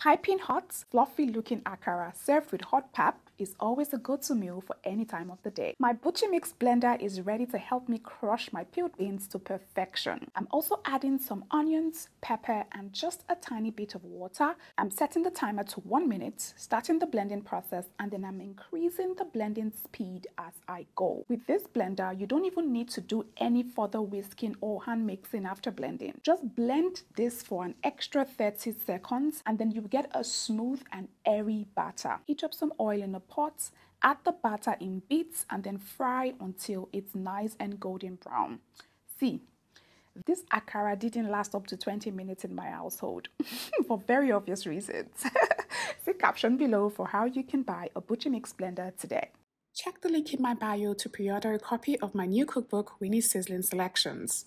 Piping hot, fluffy looking akara served with hot pap is always a go-to meal for any time of the day. My Buchi Mix blender is ready to help me crush my peeled beans to perfection. I'm also adding some onions, pepper, and just a tiny bit of water. I'm setting the timer to one minute, starting the blending process, and then I'm increasing the blending speed as I go. With this blender, you don't even need to do any further whisking or hand mixing after blending. Just blend this for an extra 30 seconds and then you get a smooth and airy batter. Heat up some oil in a pot, add the batter in bits and then fry until it's nice and golden brown. See, this akara didn't last up to 20 minutes in my household for very obvious reasons. See caption below for how you can buy a Buchi Mix blender today. Check the link in my bio to pre-order a copy of my new cookbook, Winnie Sizzling Selections.